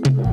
Bye.